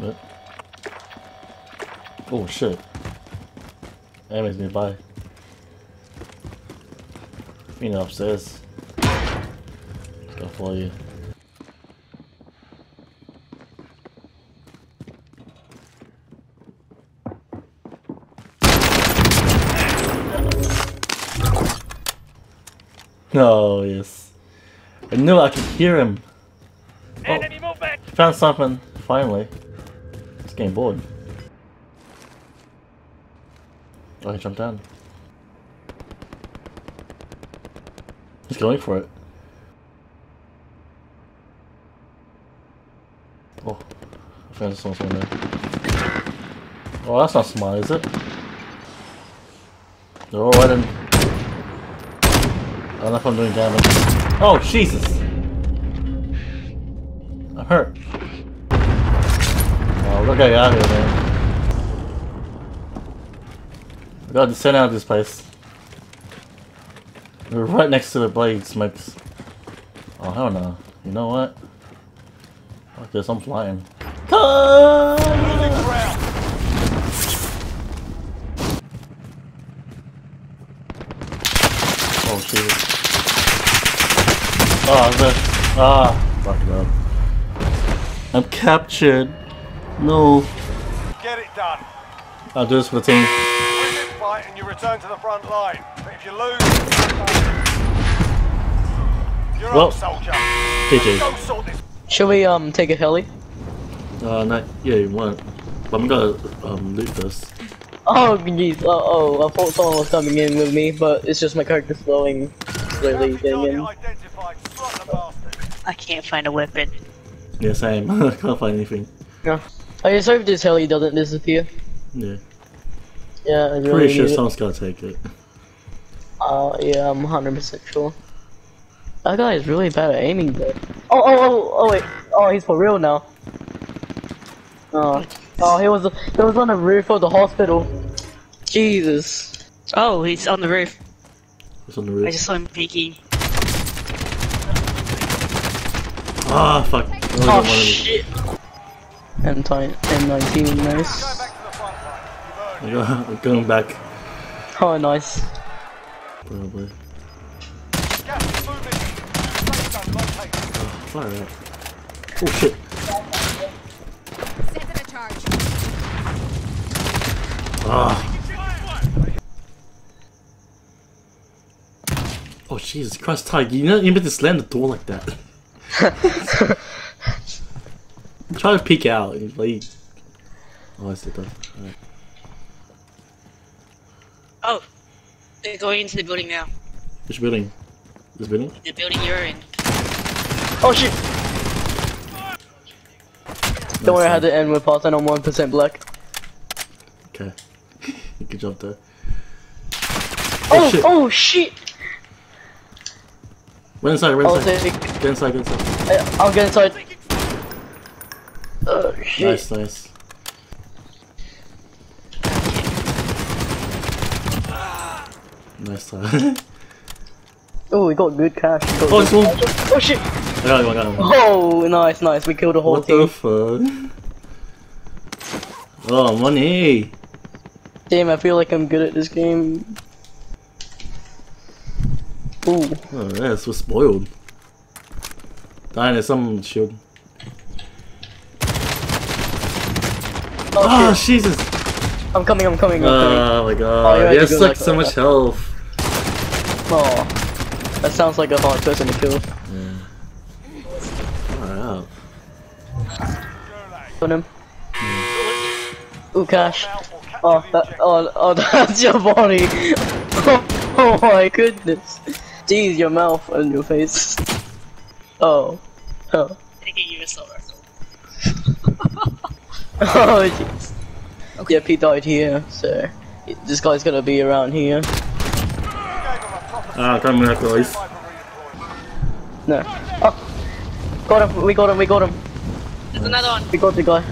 What? Oh shit. Enemies nearby. You know, upstairs. Go follow you. No, yes. I knew I could hear him. Oh, movement! found something, finally. Just getting bored. Oh, he jumped down. He's going for it. Oh, I found someone there. Oh, that's not smart, is it? All right in. I don't know if I'm doing damage. Oh, Jesus! I'm hurt. We gotta out here, man. We gotta send out of this place. We're right next to the blade smokes. Oh, hell no. You know what? I guess I'm flying. Ground! Oh, shit. Oh, the, ah, fuck up. I'm captured. No. Get it done. I'll do this for the team. Win this fight and you return to the front line. But if you lose, you're Well, up, soldier. GG. Go sort this Should we um take a heli? Uh, not, yeah, you want. But I'm gonna, um, loot this. Oh jeez, oh, oh, I thought someone was coming in with me, but it's just my character slowing, slowly getting in. identified. Slot the bastard. I can't find a weapon. Yeah, same. I can't find anything. Yeah. I just hope this heli doesn't disappear. Yeah. Yeah, I really Pretty sure need it. someone's gotta take it. Uh, yeah, I'm 100% sure. That guy is really bad at aiming though. Oh, oh, oh, oh, wait. Oh, he's for real now. Oh, oh, he was, he was on the roof of the hospital. Jesus. Oh, he's on the roof. He's on the roof. I just saw him peeking. Ah, fuck. I only got Oh one of them. shit. M10, M19, nice. back to the front line. You've earned I'm going back. Oh, nice. Probably. it. Gas is moving. Safe zone located. Fire out. Oh shit. Set a charge. Ah. Oh Jesus Christ, Ty, you know you meant to slam the door like that. Try to peek out. He's like, oh, I see that. Alright. Oh, they're going into the building now. Which building? This building? The building you're in. Oh shit! Don't worry, I had to end with pass on 1% black. Okay. Good job there. Oh, oh, shit. oh shit! Run inside, run I'll inside. take, Get inside, get inside. I'll get inside. Oh shit. Nice, nice. Nice Ty. Oh, we got good cash. Got oh, good- this one! oh shit! I got him, I got him. Oh, nice, nice. We killed the whole What team. the fuck? Oh, money! Damn, I feel like I'm good at this game. Ooh. Oh, yeah, so spoiled. Dying at some shield. Oh, oh shit! Jesus! I'm coming, I'm coming, I'm oh, coming. Oh my Oh, god. you Oh, you have go like like so that. much health. Oh, that sounds like a hard person to kill. Far out. On him. Ooh, cash. Now or Oh, that, oh, oh, that's your body. Oh, my goodness. Jeez, your mouth and your face. Oh. Oh. Taking you assault rifle. Oh, jeez. Yep, he died here, so this guy's gonna be around here. You gave them a proper Ah, coming back, boys. fight. No. Oh. Got him, we got him, we got him. There's another one. We got the guy.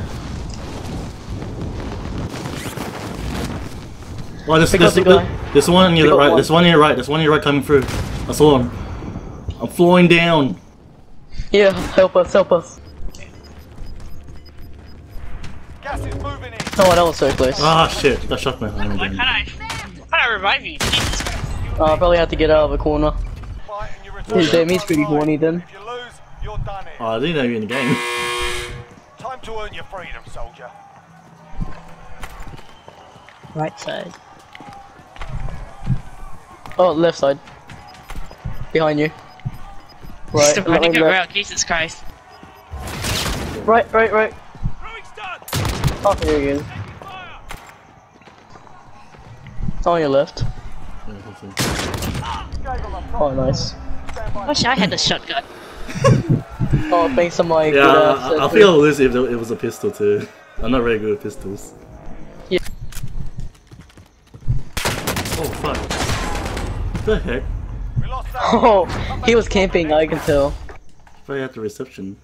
Oh, this, Pick this, up the this, guy. this one on your Pick right. one. This one on your right. This one on your right coming through. I saw him. I'm flowing down. Yeah, help us, help us. Gas is moving in. Oh, that was so close. Ah shit, that shot my arm Why can't I? Why can't I revive you? Jesus Christ. Oh, I probably have to get out of the corner. Fight you return His to the damage pretty front line. horny then. If you lose, you're done here. Oh, I didn't know you were in the game. Time to earn your freedom, soldier. Right side. Oh, left side. Behind you. Right, Still let running around. Jesus Christ. right, right, right. Throwing stun. Oh, here he is. Fire. It's on your left. Yeah, hopefully. Gave him a Oh, nice. stand. Wish I had the shotgun. Oh, thanks to my Yeah, good I, ass. I, I feel I'll lose if it was a pistol too. I'm not very good with pistols. Yeah. Oh fuck. What the heck? We lost that. Oh, he was camping, I can tell. Probably at the reception.